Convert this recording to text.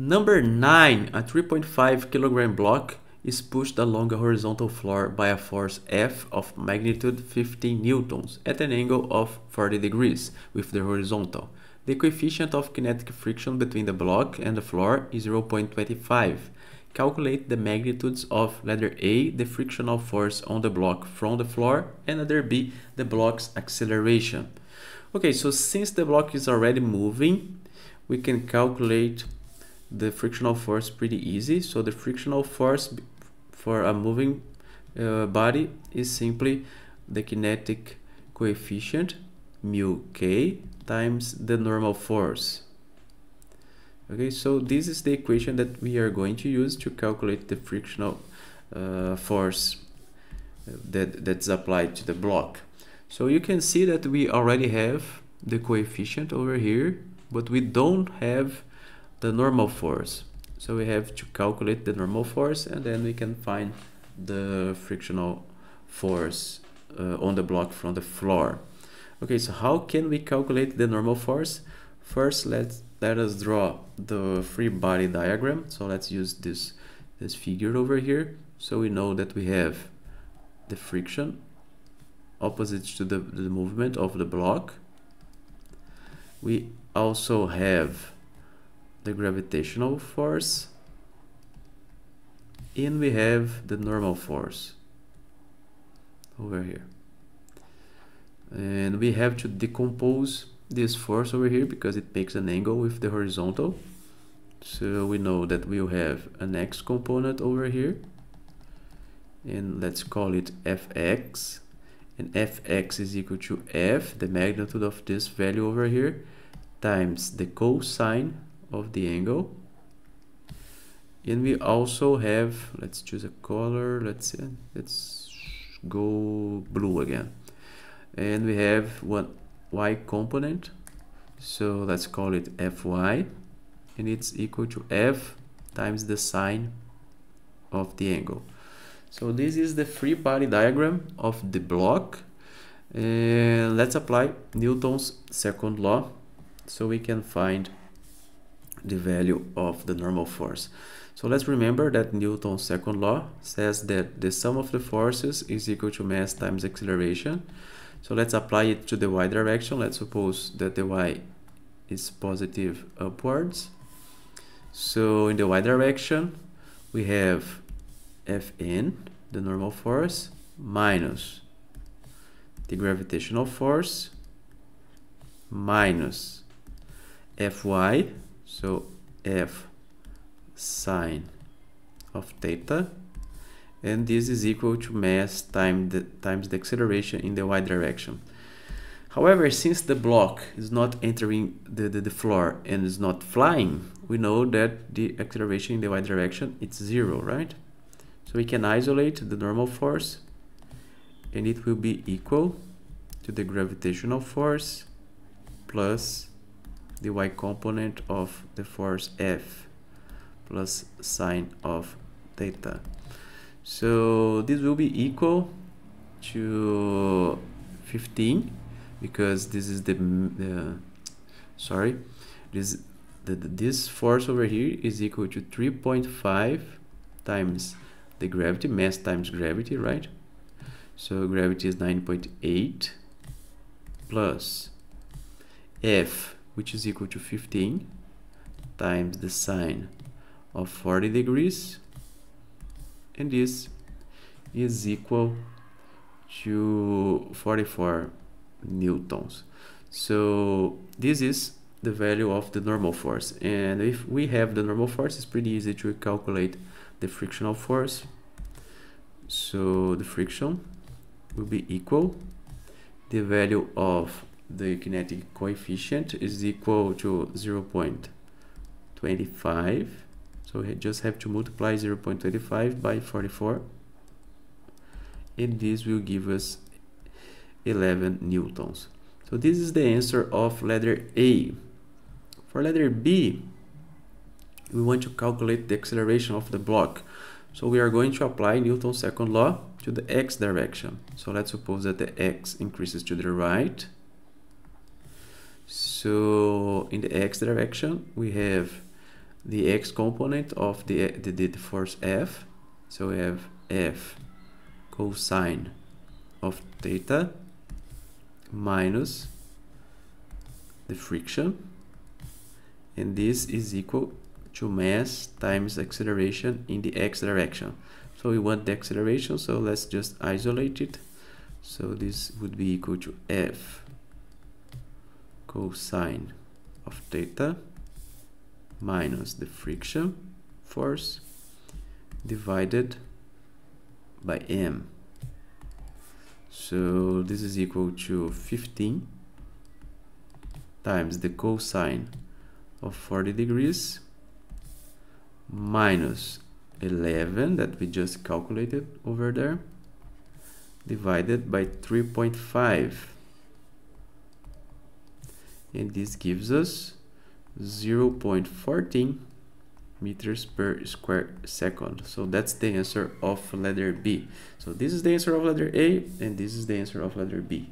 Number 9, a 3.5 kilogram block is pushed along a horizontal floor by a force F of magnitude 15 newtons at an angle of 40 degrees with the horizontal. The coefficient of kinetic friction between the block and the floor is 0.25. Calculate the magnitudes of letter A, the frictional force on the block from the floor, and letter B, the block's acceleration. Okay, so since the block is already moving, we can calculate the frictional force pretty easy. So the frictional force for a moving uh, body is simply the kinetic coefficient mu k times the normal force. Okay, so this is the equation that we are going to use to calculate the frictional uh, force uh, that, that's applied to the block. So you can see that we already have the coefficient over here, but we don't have the normal force. So we have to calculate the normal force and then we can find the frictional force uh, on the block from the floor. Okay, so how can we calculate the normal force? First, let's let us draw the free body diagram. So let's use this this figure over here. So we know that we have the friction opposite to the, the movement of the block. We also have the gravitational force and we have the normal force over here. And we have to decompose this force over here because it makes an angle with the horizontal. So we know that we'll have an x component over here and let's call it fx and fx is equal to f the magnitude of this value over here times the cosine of the angle. And we also have let's choose a color let's let's go blue again. And we have one y component so let's call it fy and it's equal to f times the sine of the angle. So this is the free body diagram of the block and let's apply Newton's second law so we can find the value of the normal force. So let's remember that Newton's second law says that the sum of the forces is equal to mass times acceleration. So let's apply it to the y direction. Let's suppose that the y is positive upwards. So in the y direction, we have Fn, the normal force, minus the gravitational force, minus Fy, so f sine of theta and this is equal to mass times the, times the acceleration in the y direction. However, since the block is not entering the, the, the, floor and is not flying, we know that the acceleration in the y direction it's zero, right? So we can isolate the normal force and it will be equal to the gravitational force plus the y component of the force F plus sine of theta. So this will be equal to 15 because this is the, the sorry this the, this force over here is equal to 3.5 times the gravity mass times gravity right so gravity is 9.8 plus f which is equal to 15 times the sine of 40 degrees. And this is equal to 44 newtons. So this is the value of the normal force. And if we have the normal force it's pretty easy to calculate the frictional force. So the friction will be equal the value of the kinetic coefficient is equal to 0 0.25 so we just have to multiply 0 0.25 by 44 and this will give us 11 newtons. So this is the answer of letter A. For letter B we want to calculate the acceleration of the block. So we are going to apply Newton's second law to the x direction. So let's suppose that the x increases to the right so in the x direction, we have the x component of the, the, the force F. So we have F cosine of theta minus the friction. And this is equal to mass times acceleration in the x direction. So we want the acceleration so let's just isolate it. So this would be equal to f cosine of theta minus the friction force divided by m. So this is equal to 15 times the cosine of 40 degrees minus 11 that we just calculated over there divided by 3.5 and this gives us 0 0.14 meters per square second. So that's the answer of letter B. So this is the answer of letter A and this is the answer of letter B